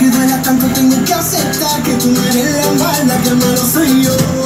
Aunque duela tanto tengo que aceptar que tú no eres la mala, que el malo soy yo.